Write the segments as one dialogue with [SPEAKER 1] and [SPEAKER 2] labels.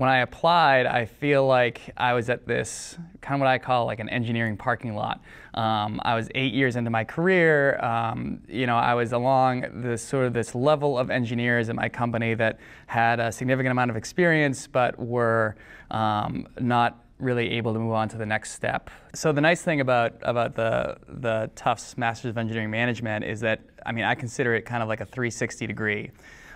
[SPEAKER 1] when I applied, I feel like I was at this kind of what I call like an engineering parking lot. Um, I was eight years into my career. Um, you know, I was along this sort of this level of engineers at my company that had a significant amount of experience, but were um, not really able to move on to the next step. So the nice thing about about the the Tufts Masters of Engineering Management is that I mean I consider it kind of like a 360 degree.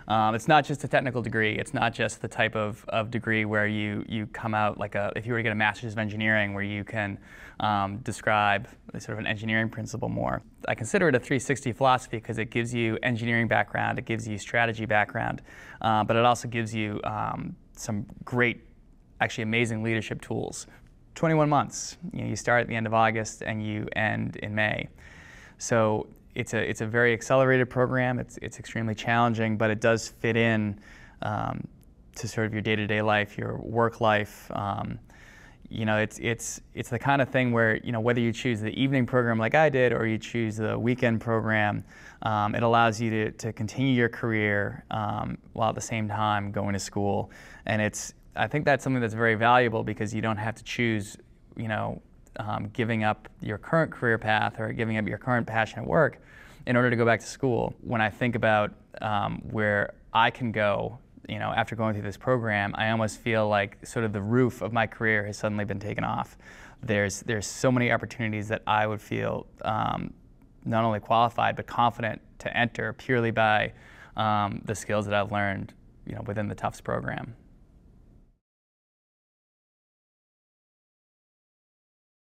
[SPEAKER 1] Um, it's not just a technical degree. It's not just the type of, of degree where you, you come out like a, if you were to get a master's of engineering where you can um, describe sort of an engineering principle more. I consider it a 360 philosophy because it gives you engineering background, it gives you strategy background, uh, but it also gives you um, some great, actually amazing leadership tools. 21 months. You, know, you start at the end of August and you end in May. So it's a it's a very accelerated program. It's it's extremely challenging, but it does fit in um, to sort of your day-to-day life, your work life. Um, you know, it's it's it's the kind of thing where you know whether you choose the evening program like I did or you choose the weekend program, um, it allows you to to continue your career um, while at the same time going to school, and it's I think that's something that's very valuable because you don't have to choose you know um, giving up your current career path or giving up your current passion at work in order to go back to school. When I think about um, where I can go, you know, after going through this program, I almost feel like sort of the roof of my career has suddenly been taken off. There's there's so many opportunities that I would feel um, not only qualified but confident to enter purely by um, the skills that I've learned, you know, within the Tufts program.